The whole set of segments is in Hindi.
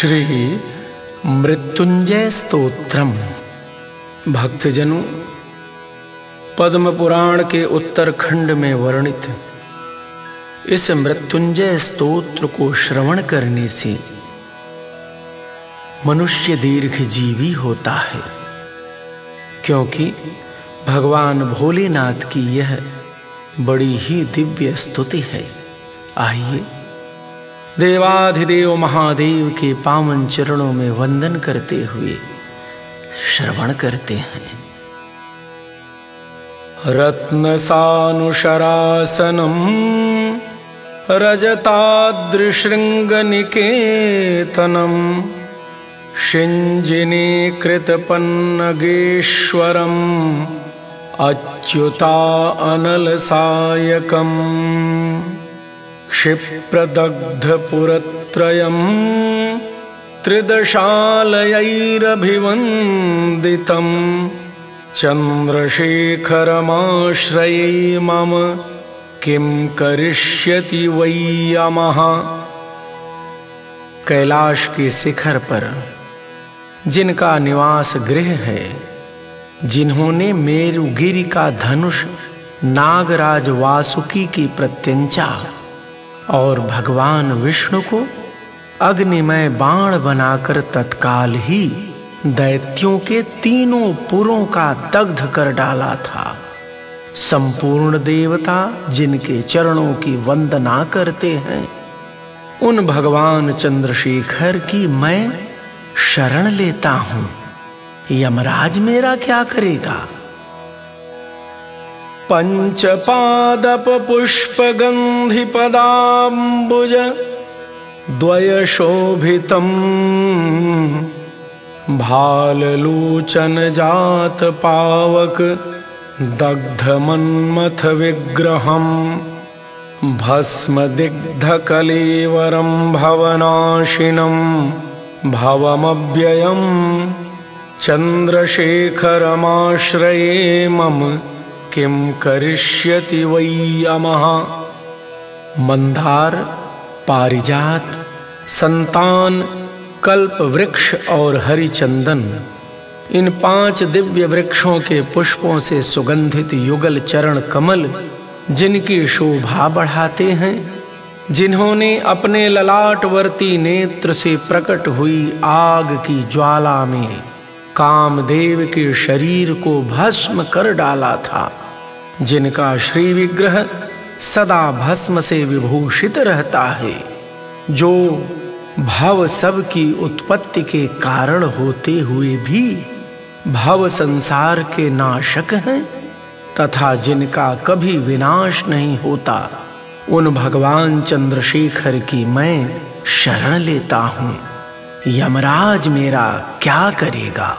श्री मृत्युंजय स्तोत्रम भक्तजनों पद्म पुराण के उत्तरखंड में वर्णित, इस मृत्युंजय स्तोत्र को श्रवण करने से मनुष्य दीर्घ जीवी होता है, क्योंकि भगवान भोलेनाथ की यह बड़ी ही दिव्य स्तुति है। आइए देवाधिदेव महादेव के पावन चरणों में वंदन करते हुए श्रवण करते हैं। रत्नसानुशरासनम रजतादृशृङ्गनिकेतनं शिञ्जिनीकृतपन्नगेश्वरम् अच्युता अनल अनलसायकम् क्षिप्रदग्धपुरत्रयम् त्रिदशालयैरभिवन्दितं चन्द्रशेखरमाश्रये मम किं करिष्यति वै यमः। कैलाश के शिखर पर जिनका निवास गृह है, जिन्होंने मेरुगिरि का धनुष नागराज वासुकी की प्रत्यंचा और भगवान विष्णु को अग्निमय बाण बनाकर तत्काल ही दैत्यों के तीनों पुरों का दग्ध कर डाला था। संपूर्ण देवता जिनके चरणों की वंदना करते हैं, उन भगवान चंद्रशेखर की मैं शरण लेता हूँ। यमराज मेरा क्या करेगा? पंचपादप पुष्प गंधि पदाम्बुज द्वयशोभितम् भाललोचन जात पावक दग्धमन्मथ विग्रहम् भस्मदिग्धकलेवरं भवनाशिनं भवमव्ययं चन्द्रशेखरमाश्रये मम किं करिष्यति वै यमः मंदार, पारिजात, संतान कल्प वृक्ष और हरिचंदन। इन पाँच दिव्य वृक्षों के पुष्पों से सुगंधित युगल चरण कमल, जिनकी शोभा बढ़ाते हैं, जिन्होंने अपने ललाटवर्ती नेत्र से प्रकट हुई आग की ज्वाला में कामदेव के शरीर को भस्म कर डाला था। जिनका श्री विग्रह सदा भस्म से विभूषित रहता है, जो भव सब की उत्पत्ति के कारण होते हुए भी भव संसार के नाशक हैं, तथा जिनका कभी विनाश नहीं होता, उन भगवान चंद्रशेखर की मैं शरण लेता हूँ। यमराज मेरा क्या करेगा?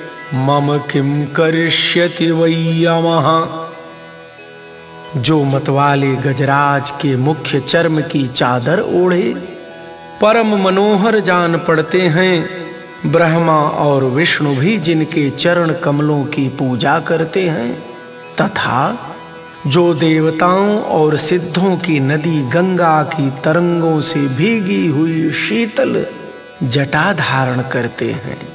मम किम करिष्यति वै यमः जो मतवाले गजराज के मुख्य चर्म की चादर ओढ़े, परम मनोहर जान पड़ते हैं, ब्रह्मा और विष्णु भी जिनके चरण कमलों की पूजा करते हैं, तथा जो देवताओं और सिद्धों की नदी गंगा की तरंगों से भीगी हुई शीतल जटा धारण करते हैं।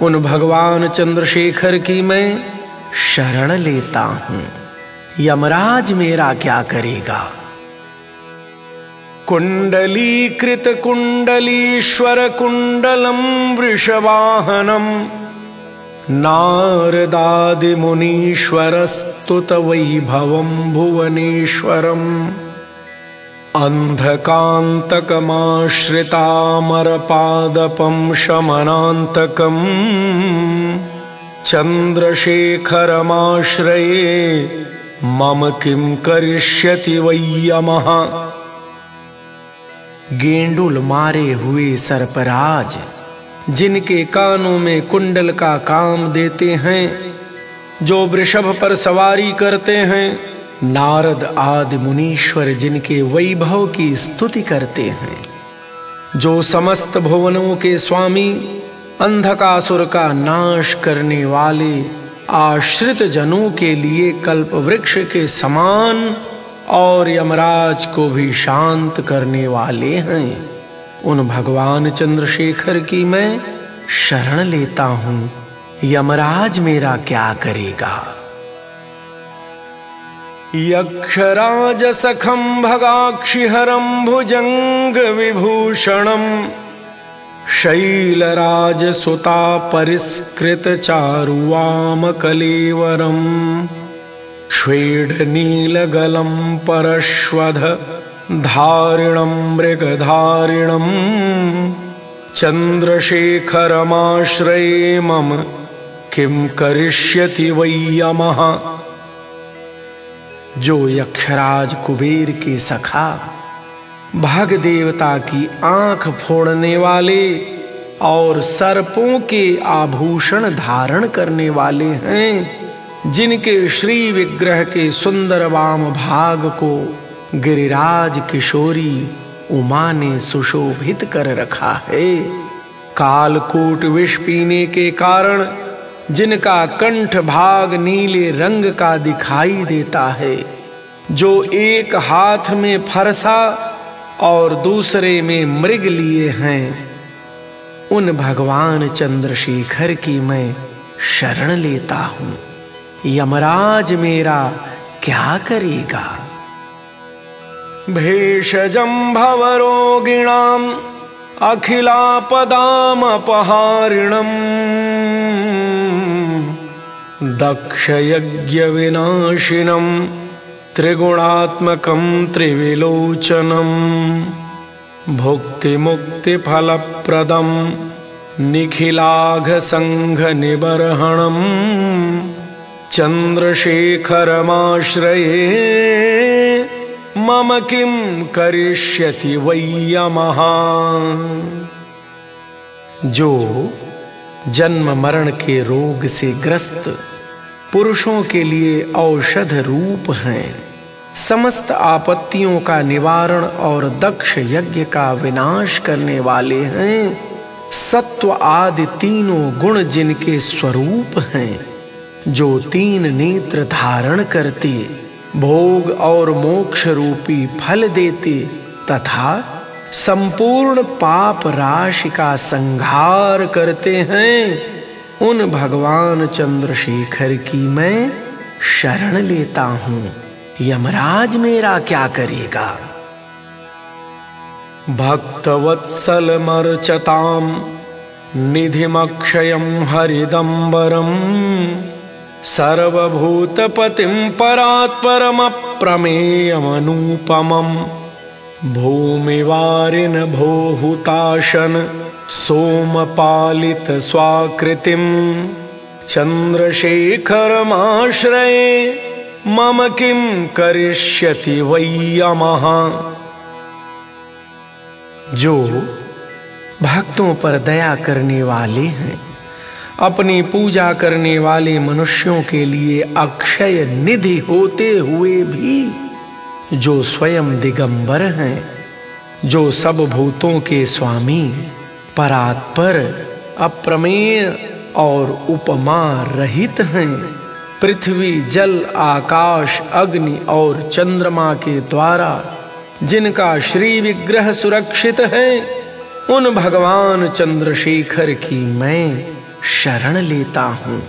उन भगवान चंद्रशेखर की मैं शरण लेता हूँ। यमराज मेरा क्या करेगा? कुंडलीकृत कुंडलीश्वर कुंडलम वृषवाहनम। नारदादिमुनीश्वरस्तुत वैभवं भुवनेश्वरम्। अन्धकान्तकमाश्रितामरपादपं शमनान्तकम् चन्द्रशेखरमाश्रये मम किं करिष्यति वै यमः गेंडुल मारे हुए सर्पराज, जिनके कानों में कुंडल का काम देते हैं, जो वृषभ पर सवारी करते हैं नारद आदि मुनीश्वर जिनके वैभव की स्तुति करते हैं। जो समस्त भुवनों के स्वामी, अंधकासुर का नाश करने वाले आश्रित जनों के लिए कल्प वृक्ष के समान और यमराज को भी शांत करने वाले हैं। उन भगवान चंद्रशेखर की मैं शरण लेता हूँ। यमराज मेरा क्या करेगा? यक्षराज सखम भगाक्षिहरम भुजंग विभूषणम शैलराज सुता परिष्कृत चारुवाम कलेवरम श्वेड नीलगलम परश्वध धारिणम मृगधारिणम चंद्रशेखरमाश्रये मम किम करिष्यति वै यमः जो यक्षराज कुबेर के सखा। भाग देवता की आँख फोड़ने वाले और सर्पों के आभूषण धारण करने वाले हैं, जिनके श्री विग्रह के सुंदर वाम भाग को गिरिराज किशोरी उमा ने सुशोभित कर रखा है। कालकूट विष पीने के कारण जिनका कंठ भाग नीले रंग का दिखाई देता है, जो एक हाथ में फरसा और दूसरे में मृग लिए हैं। उन भगवान चंद्रशेखर की मैं शरण लेता हूँ। यमराज मेरा क्या करेगा? भेषजम भवरोगिणाम, अखिलापदामपहारिणम्। दक्षयज्ञविनाशिनं त्रिगुणात्मकं त्रिविलोचनं भुक्तिमुक्तिफलप्रदं निखिलाघसङ्घनिबर्हणं चन्द्रशेखरमाश्रये मम किं करिष्यति वैयमः जो जन्म मरण के रोग से ग्रस्त। पुरुषों के लिए औषध रूप हैं। समस्त आपत्तियों का निवारण और दक्ष यज्ञ का विनाश करने वाले हैं। सत्व आदि तीनों गुण जिनके स्वरूप हैं, जो तीन नेत्र धारण करते, भोग और मोक्ष रूपी फल देते तथा संपूर्ण पाप राशि का संहार करते हैं। उन भगवान चंद्रशेखर की मैं शरण लेता हूँ। यमराज मेरा क्या करेगा? भक्तवत्सल मर्चताम, निधिमक्षयम हरिदंबरम सर्वभूतपतिम सर्वभूतपतिं परात्परमप्रमेयमनुपमम्। भूमिवारिन भोहुताशन सोमपालित स्वाकृतिं। चन्द्रशेखरमाश्रये मम किं करिष्यति वै यमः। जो भक्तों पर दया करने वाले हैं, अपनी पूजा करने वाले मनुष्यों के लिए अक्षय निधि होते हुए भी जो स्वयं दिगंबर हैं, जो सब भूतों के स्वामी परात्पर अप्रमेय और उपमा रहित हैं। पृथ्वी, जल, आकाश, अग्नि और चंद्रमा के द्वारा जिनका श्री विग्रह सुरक्षित है, उन भगवान चंद्रशेखर की मैं शरण लेता हूँ।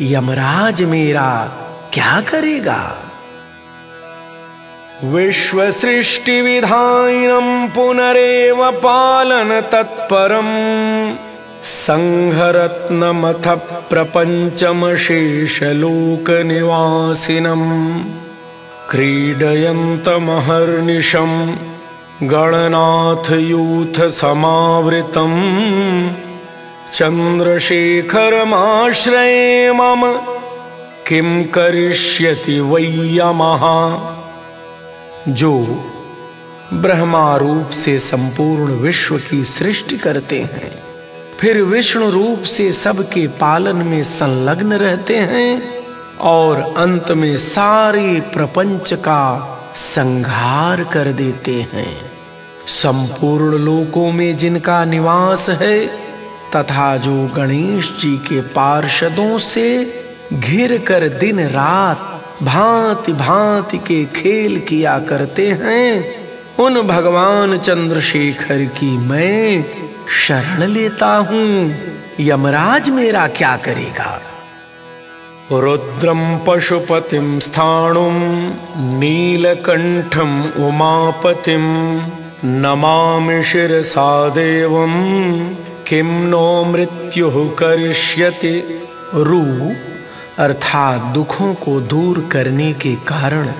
यमराज मेरा क्या करेगा? विश्व सृष्टि विधानम पुनरेव पालन तत्परम। संघरत्नमथ प्रपंचम शेषलोक निवासिनम क्रीडयन्तमहर्निशं गणनाथ यूथ समावृतम् चंद्रशेखरमाश्रये मम किम करिष्यति वैयमः जो ब्रह्मा रूप से संपूर्ण विश्व की सृष्टि करते हैं, फिर विष्णु रूप से सबके पालन में संलग्न रहते हैं और अंत में सारे प्रपंच का संहार कर देते हैं। संपूर्ण लोकों में जिनका निवास है, तथा जो गणेश जी के पार्षदों से घिर कर दिन रात भांति भांति के खेल किया करते हैं। उन भगवान चंद्रशेखर की मैं शरण लेता हूँ। यमराज मेरा क्या करेगा? रुद्रम पशुपतिम स्थाणुम नीलकंठम उमापतिम नमामि शिरसा देवम किम नो मृत्यु करिष्यति। रू अर्थात दुखों को दूर करने के कारण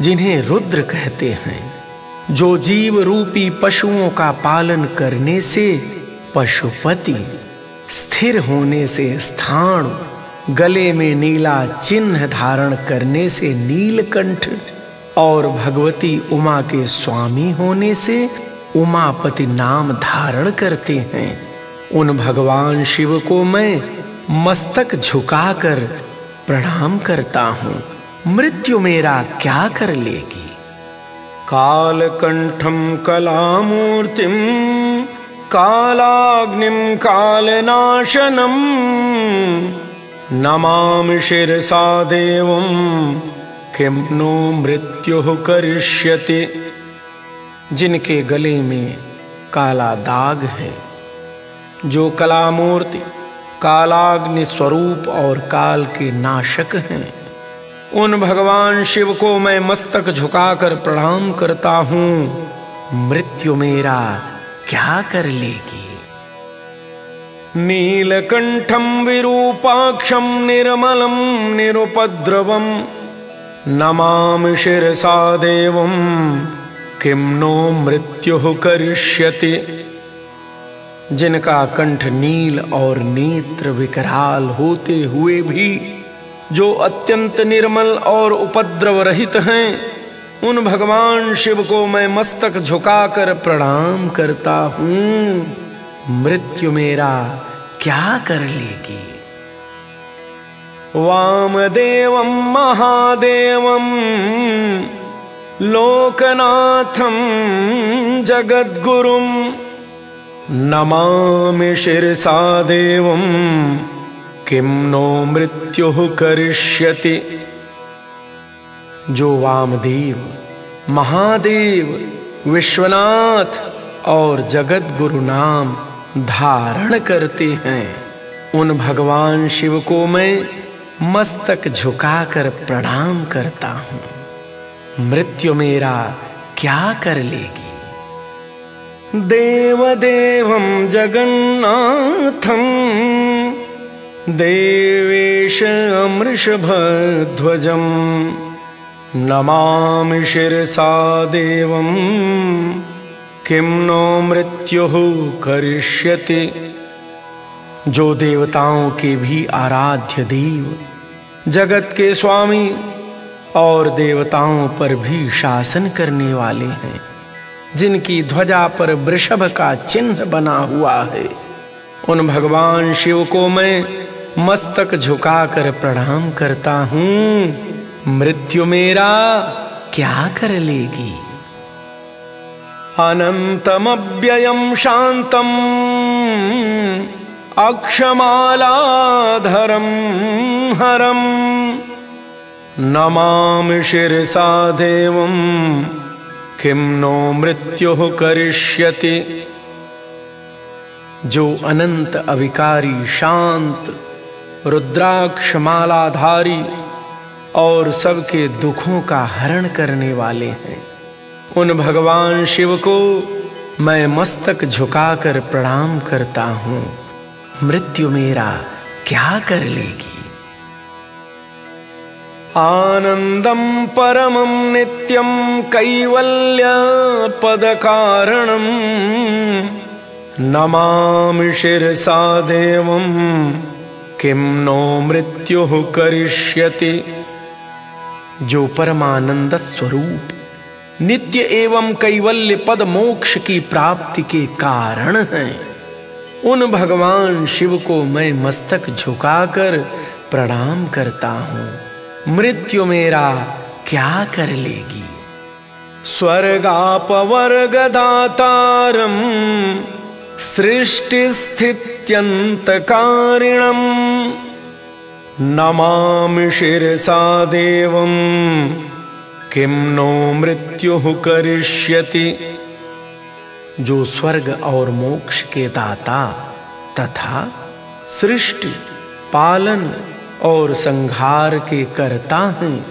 जिन्हें रुद्र कहते हैं। जो जीव रूपी पशुओं का पालन करने से पशुपति स्थिर होने से स्थान गले में नीला चिन्ह धारण करने से नीलकंठ और भगवती उमा के स्वामी होने से उमापति नाम धारण करते हैं। उन भगवान शिव को मैं मस्तक झुकाकर प्रणाम करता हूँ। मृत्यु मेरा क्या कर लेगी? कालकंठम कलामूर्तिम कालाग्निम कालनाशनम नमामि शिरसा देवम किम नो मृत्यु करिष्यति। जिनके गले में काला दाग है, जो कलामूर्ति कालाग्नि स्वरूप और काल के नाशक हैं। उन भगवान शिव को मैं मस्तक झुकाकर प्रणाम करता हूँ। मृत्यु मेरा क्या कर लेगी? नीलकंठम विरूपाक्षम निर्मलम निरुपद्रवम। नमामि शिरसा देवम। किम नो मृत्यु करिष्यति। जिनका कंठ नील और नेत्र विकराल होते हुए भी, जो अत्यंत निर्मल और उपद्रव रहित हैं, उन भगवान शिव को मैं मस्तक झुकाकर प्रणाम करता हूँ। मृत्यु मेरा क्या कर लेगी? वामदेवं, महादेवं, लोकनाथं जगद्गुरुम् नमामि शिरसा देवं किम नो मृत्यु करिष्यति। जो वामदेव, महादेव, विश्वनाथ और जगत गुरु नाम धारण करते हैं, उन भगवान शिव को मैं मस्तक झुकाकर प्रणाम करता हूँ। मृत्यु मेरा क्या कर लेगी? देवदेवं जगन्नाथं देवेश अमृषभध्वजं नमामि शिरसा देवं। किं नो मृत्युः करिष्यति। जो देवताओं के भी आराध्य देव, जगत के स्वामी और देवताओं पर भी शासन करने वाले हैं। जिनकी ध्वजा पर वृषभ का चिन्ह बना हुआ है। उन भगवान शिव को मैं मस्तक झुकाकर प्रणाम करता हूँ। मृत्यु मेरा क्या कर लेगी? अनंतमव्ययम शांतम अक्षमालाधरम हरम। नमामि शिरसा देवम किम नो मृत्यु करिष्यति? जो अनंत अविकारी शांत रुद्राक्ष मालाधारी और सबके दुखों का हरण करने वाले हैं। उन भगवान शिव को मैं मस्तक झुकाकर प्रणाम करता हूँ। मृत्यु मेरा क्या कर लेगी? आनन्दं परमं नित्यं कैवल्यपदकारणम् नमामि शिरसा देवं, किं नो मृत्युः करिष्यति। जो परमानंद स्वरूप नित्य एवं कैवल्य पद मोक्ष की प्राप्ति के कारण हैं, उन भगवान शिव को मैं मस्तक झुकाकर प्रणाम करता हूँ। मृत्यु मेरा क्या कर लेगी? स्वर्गापवर्ग दातारम सृष्टि स्थित्यंत कारिणम नमामि शिरसा देवं किम नो मृत्यु करिष्यति? जो स्वर्ग और मोक्ष के दाता तथा सृष्टि, पालन और संहार के करता हैं।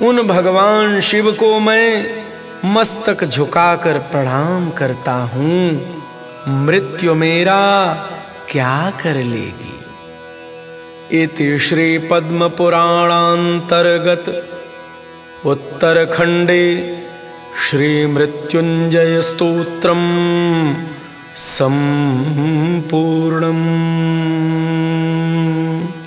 उन भगवान शिव को मैं मस्तक झुकाकर प्रणाम करता हूँ। मृत्यु मेरा क्या कर लेगी? इति श्री पद्म पुराणांतर्गत उत्तरखंडे श्री मृत्युंजय श्रीमृत्युञ्जयस्तोत्रम् सम्पूर्णम्।